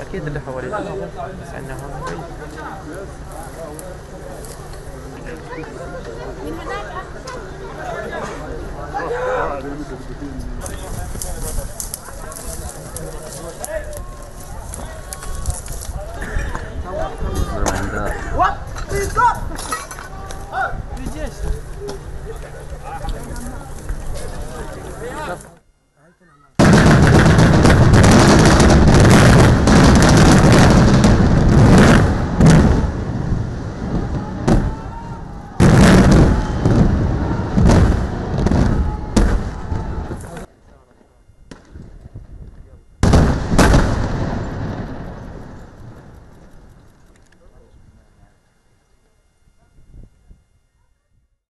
أكيد اللي حواليك بس عندنا هون وات.